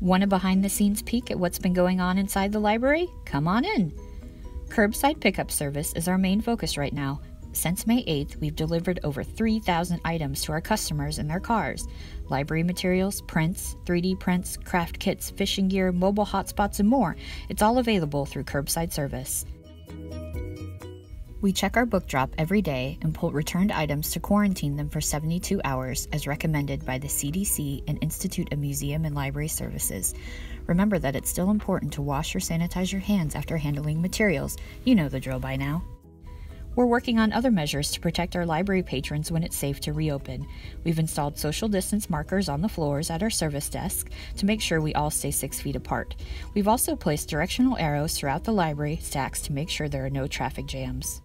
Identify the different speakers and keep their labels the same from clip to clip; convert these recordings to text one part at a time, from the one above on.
Speaker 1: Want a behind the scenes peek at what's been going on inside the library? Come on in. Curbside pickup service is our main focus right now. Since May 8th, we've delivered over 3,000 items to our customers in their cars library materials, prints, 3D prints, craft kits, fishing gear, mobile hotspots, and more. It's all available through curbside service. We check our book drop every day and pull returned items to quarantine them for 72 hours as recommended by the CDC and Institute of Museum and Library Services. Remember that it's still important to wash or sanitize your hands after handling materials. You know the drill by now. We're working on other measures to protect our library patrons when it's safe to reopen. We've installed social distance markers on the floors at our service desk to make sure we all stay six feet apart. We've also placed directional arrows throughout the library stacks to make sure there are no traffic jams.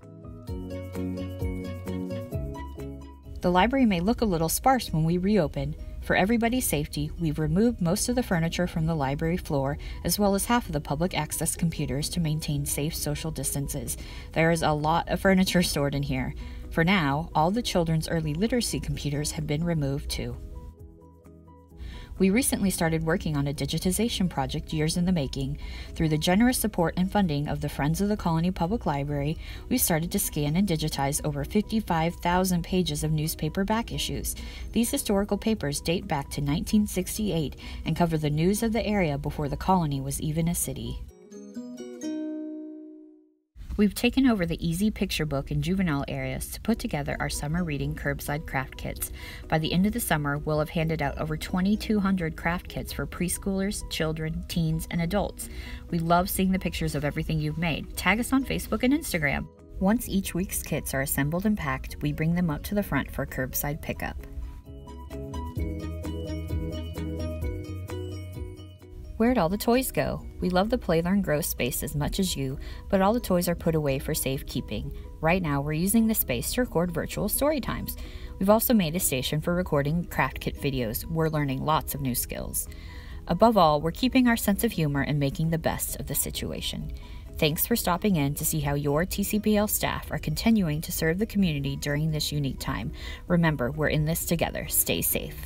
Speaker 1: The library may look a little sparse when we reopen. For everybody's safety, we've removed most of the furniture from the library floor, as well as half of the public access computers to maintain safe social distances. There is a lot of furniture stored in here. For now, all the children's early literacy computers have been removed too. We recently started working on a digitization project years in the making. Through the generous support and funding of the Friends of the Colony Public Library, we started to scan and digitize over 55,000 pages of newspaper back issues. These historical papers date back to 1968 and cover the news of the area before the colony was even a city. We've taken over the Easy Picture Book and juvenile areas to put together our summer reading curbside craft kits. By the end of the summer, we'll have handed out over 2,200 craft kits for preschoolers, children, teens, and adults. We love seeing the pictures of everything you've made. Tag us on Facebook and Instagram. Once each week's kits are assembled and packed, we bring them up to the front for curbside pickup. Where'd all the toys go? We love the Play Learn Grow space as much as you, but all the toys are put away for safekeeping. Right now, we're using the space to record virtual story times. We've also made a station for recording craft kit videos. We're learning lots of new skills. Above all, we're keeping our sense of humor and making the best of the situation. Thanks for stopping in to see how your TCPL staff are continuing to serve the community during this unique time. Remember, we're in this together. Stay safe.